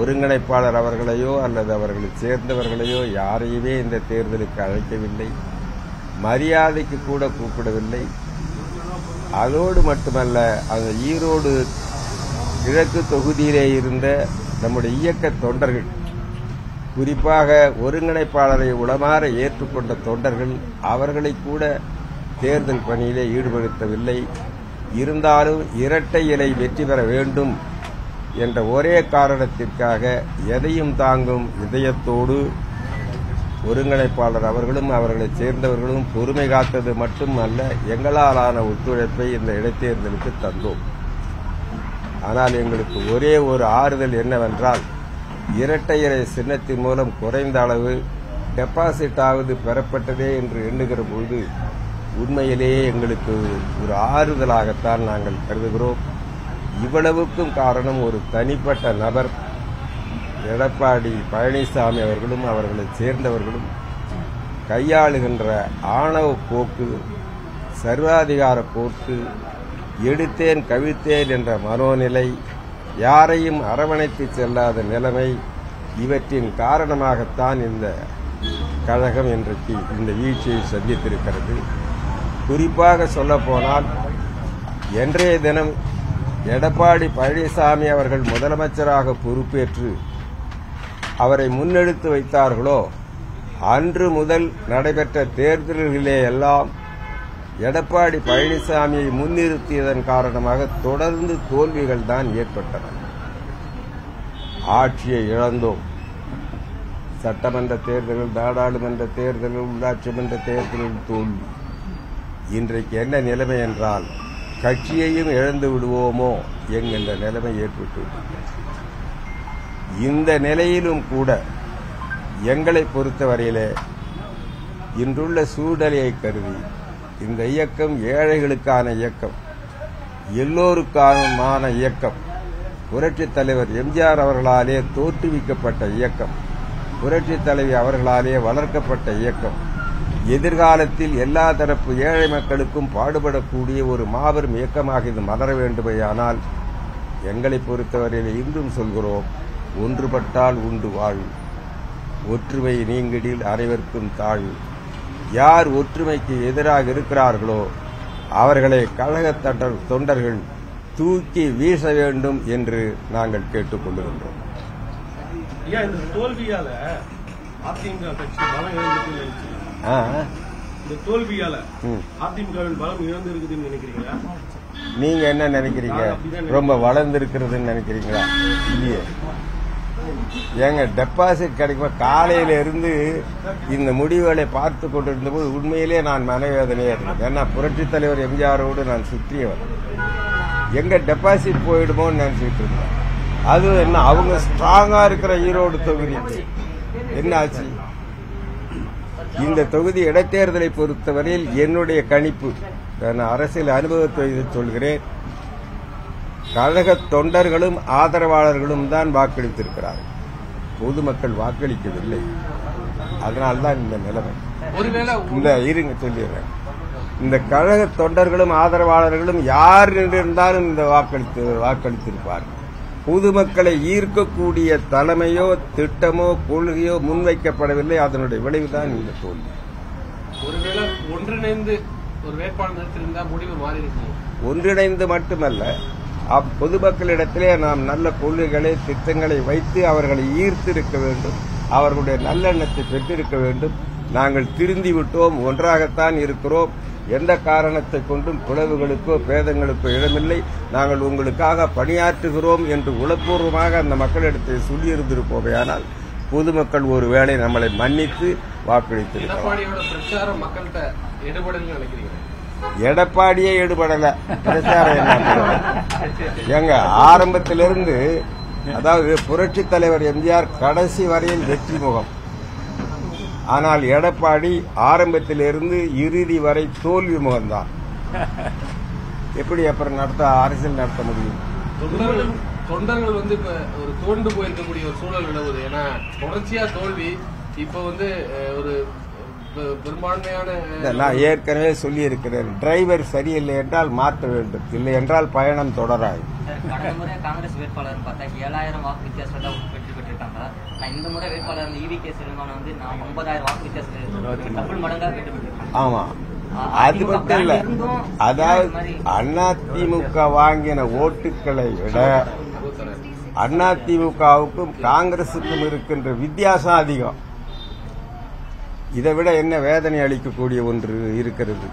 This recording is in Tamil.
ஒருங்கிணைப்பாளர் அவர்களையோ அல்லது அவர்களை சேர்ந்தவர்களையோ யாரையுமே இந்த தேர்தலுக்கு அழைக்கவில்லை. மரியாதைக்கு கூட கூப்பிடவில்லை. அதோடு மட்டுமல்ல அந்த ஈரோடு கிழக்கு தொகுதியிலே இருந்த நம்முடைய இயக்க தொண்டர்கள் குறிப்பாக ஒருங்கிணைப்பாளரை உளமாற ஏற்றுக்கொண்ட தொண்டர்கள் அவர்களை கூட தேர்தல் பணியிலே ஈடுபடுத்தவில்லை. இருந்தாலும் இரட்டை இலை வெற்றி பெற வேண்டும் என்ற ஒரே காரணத்திற்காக எதையும் தாங்கும் இதயத்தோடு ஒருங்கிணைப்பாளர் அவர்களும் அவர்களை சேர்ந்தவர்களும் பொறுமை காத்தது மட்டுமல்ல எங்களாலான ஒத்துழைப்பை இந்த இடைத்தேர்தலுக்கு தந்தோம். ஆனால் எங்களுக்கு ஒரே ஒரு ஆறுதல் என்னவென்றால் இரட்டை இலை சின்னத்தின் மூலம் குறைந்த அளவு டெபாசிட் ஆவது பெறப்பட்டதே என்று எண்ணுகிற பொழுது உண்மையிலேயே எங்களுக்கு ஒரு ஆறுதலாகத்தான் நாங்கள் கருதுகிறோம். இவ்வளவுக்கும் காரணம் ஒரு தனிப்பட்ட நபர். எடப்பாடி பழனிசாமி அவர்களும் அவர்களை சேர்ந்தவர்களும் கையாளுகின்ற ஆணவ போக்கு சர்வாதிகார போக்கு எடுத்தேன் கவிழ்த்தேன் என்ற மனோநிலை யாரையும் அரவணைத்து செல்லாத நிலைமை இவற்றின் காரணமாகத்தான் இந்த கழகம் இன்றைக்கு இந்த வீழ்ச்சியை சந்தித்திருக்கிறது. குறிப்பாக சொல்லப்போனால் என்றைய தினம் எடப்பாடி பழனிசாமி அவர்கள் முதலமைச்சராக பொறுப்பேற்று அவரை முன்னெடுத்து வைத்தார்களோ அன்று முதல் நடைபெற்ற தேர்தல்களிலே எல்லாம் எடப்பாடி பழனிசாமியை முன்னிறுத்தியதன் காரணமாக தொடர்ந்து தோல்விகள் தான் ஏற்பட்டன. ஆட்சியை இழந்தோம். சட்டமன்ற தேர்தல்கள் நாடாளுமன்ற தேர்தல்கள் உள்ளாட்சி மன்ற தேர்தல்கள் தோல்வி. இன்றைக்கு என்ன நிலைமை என்றால் கட்சியையும் இழந்து விடுவோமோ என்கின்ற நிலைமை ஏற்பட்டு இந்த நிலையிலும் கூட எங்களை பொறுத்தவரையிலே இன்றுள்ள சூழ்நிலையை கருதி இந்த இயக்கம் ஏழைகளுக்கான இயக்கம் எல்லோருக்கான இயக்கம் புரட்சித் தலைவர் எம்ஜிஆர் அவர்களாலே தோற்றுவிக்கப்பட்ட இயக்கம் புரட்சித் தலைவி அவர்களாலே வளர்க்கப்பட்ட இயக்கம் எதிர்காலத்தில் எல்லா தரப்பு ஏழை மக்களுக்கும் பாடுபடக்கூடிய ஒரு மாபெரும் இயக்கமாக இது மலர வேண்டுமையானால் எங்களை பொறுத்தவரையில் இன்றும் சொல்கிறோம் ஒன்றுபட்டால் உண்டு வாழ்வு ஒற்றுமை நீங்கிடில் அனைவருக்கும் தாழ்வு யார் ஒற்றுமைக்கு எதிராக இருக்கிறார்களோ அவர்களை கழக தொண்டர்கள் தூக்கி வீச வேண்டும் என்று நாங்கள் கேட்டுக்கொள்கின்றோம் தோல்வியால அதிமுக கட்சி பலம் இந்த தோல்வியால. அதிமுகவின் பலம் இழந்திருக்குதுன்னு நினைக்கிறீங்களா? நீங்க என்ன நினைக்கிறீங்க? ரொம்ப வளர்ந்திருக்கிறதுன்னு நினைக்கிறீங்களா? இல்லையே. ஏங்க டெபாசிட் கிடைக்கும் காலையில இருந்து இந்த முடிவுகளை பார்த்து கொண்டிருந்த போது உண்மையிலே நான் மனவேதனையா இருந்தேன். ஏன்னா புரட்சித் தலைவர் எம்ஜிஆரோடு நான் சுற்றியவர். எங்க டெபாசிட் போயிடுமோன்னு நினைச்சிட்டு இருந்தேன் அது என்ன அவங்க ஸ்ட்ராங்கா இருக்கிற ஈரோடு தொகுதி. என்ன ஆச்சு? இந்த தொகுதி இடைத்தேர்தலை பொறுத்தவரையில் என்னுடைய கணிப்பு. நான் அரசியல் அனுபவத்தை சொல்கிறேன். கழக தொண்டர்களும் ஆதரவாளர்களும் தான் வாக்களித்திருக்கிறார்கள் பொதுமக்கள் வாக்களிக்கவில்லை. அதனால்தான் இந்த நிலைமை. இந்த இருங்க சொல்லிடுறேன். இந்த கழக தொண்டர்களும் ஆதரவாளர்களும் யார் நின்றிருந்தாலும் இந்த வாக்களித்து வாக்களித்திருப்பார்கள். பொதுமக்களை ஈர்க்கக்கூடிய தலைமையோ திட்டமோ கொள்கையோ முன்வைக்கப்படவில்லை. அதனுடைய விளைவுதான் இந்த தோல்வி. ஒருவேளை ஒன்றிணைந்து ஒரு வேட்பாளர் நிறுத்திருந்தா முடிவு மாறி இருக்கும் ஒன்றிணைந்து மட்டுமல்ல பொதுமக்களிடத்திலே நாம் நல்ல கொள்கைகளை திட்டங்களை வைத்து அவர்களை ஈர்த்திருக்க வேண்டும். அவர்களுடைய நல்லெண்ணத்தை பெற்றிருக்க வேண்டும். நாங்கள் திருந்தி விட்டோம். ஒன்றாகத்தான் இருக்கிறோம். எந்த காரணத்தை கொண்டும் பிளவுகளுக்கோ பேதங்களுக்கோ இடமில்லை. நாங்கள் உங்களுக்காக பணியாற்றுகிறோம் என்று உளப்பூர்வமாக அந்த மக்களிடத்தை சொல்லியிருந்திருப்போமையானால் பொதுமக்கள் ஒருவேளை நம்மளை மன்னித்து நினைக்கிறீங்க எடப்பாடியே ஈடுபடல பிரச்சாரம்? ஏங்க ஆரம்பத்திலிருந்து அதாவது புரட்சி தலைவர் எம்ஜிஆர் கடைசி வரையில் வெற்றி முகம் ஆனால் எடப்பாடி ஆரம்பத்திலிருந்து இறுதி வரை தோல்வி முகம்தான் எப்படி அப்புறம் நடத்த அரசியல் நடத்த முடியும்? தொண்டர்கள் வந்து இப்ப ஒரு தோண்டு போயிருக்கக்கூடிய ஒரு சூழல் நிலவுது. ஏன்னா தொடர்ச்சியா தோல்வி இப்ப வந்து ஒரு பெரும்பான்மையான இல்ல, நான் ஏற்கனவே சொல்லியிருக்கிறேன் டிரைவர் சரியில்லை என்றால் மாற்ற வேண்டும். இல்லை என்றால் பயணம் தொடராது. கடந்த முறை காங்கிரஸ் வேட்பாளர் பார்த்தா ஏழாயிரம் வாக்கு வித்தியாசம் இந்த முறை வேட்பாளர் ஈவி கே செல்வமான வந்து நான் ஒன்பதாயிரம் வாக்கு வித்தியாசத்தில் டபுள் மடங்கா வெற்றி ஆமா. அது மட்டும் இல்ல. அதாவது அதிமுக வாங்கின ஓட்டுக்களை விட அதிமுகவுக்கும் காங்கிரசுக்கும் இருக்கின்ற வித்தியாசம் அதிகம். இதை விட என்ன வேதனை அளிக்கக்கூடிய ஒன்று இருக்கிறது?